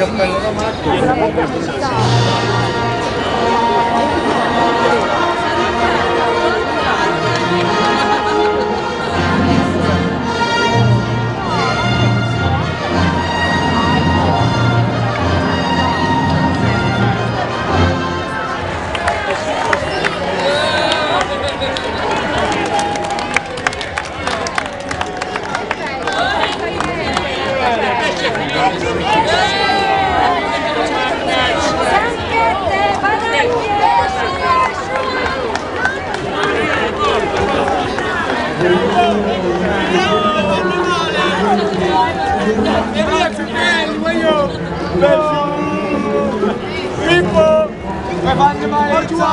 กัเป็นแล้วก็มากกว่ ti bẹ́ẹ̀ ni wọ́n yóò bẹ̀rù ipò ojú wa.